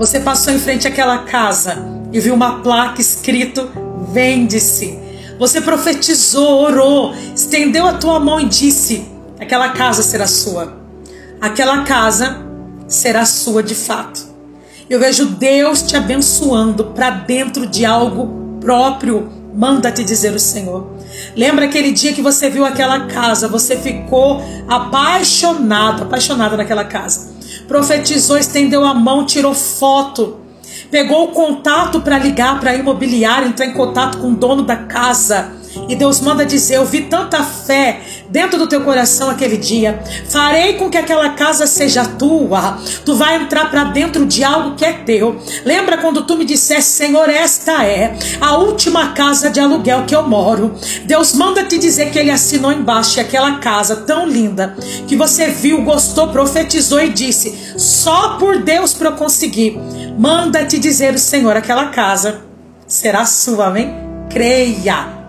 Você passou em frente àquela casa e viu uma placa escrito: Vende-se. Você profetizou, orou, estendeu a tua mão e disse: Aquela casa será sua. Aquela casa será sua de fato. Eu vejo Deus te abençoando para dentro de algo próprio. Manda te dizer o Senhor. Lembra aquele dia que você viu aquela casa, você ficou apaixonado, apaixonada naquela casa. Profetizou, estendeu a mão, tirou foto, pegou o contato para ligar para a imobiliária, entrar em contato com o dono da casa e Deus manda dizer: Eu vi tanta fé dentro do teu coração aquele dia. Farei com que aquela casa seja tua. Tu vai entrar para dentro de algo que é teu. Lembra quando tu me disseste: Senhor, esta é a última casa de aluguel que eu moro. Deus manda te dizer que ele assinou embaixo aquela casa tão linda que você viu, gostou, profetizou e disse: Só por Deus para eu conseguir. Manda te dizer o Senhor: aquela casa será sua, amém? Creia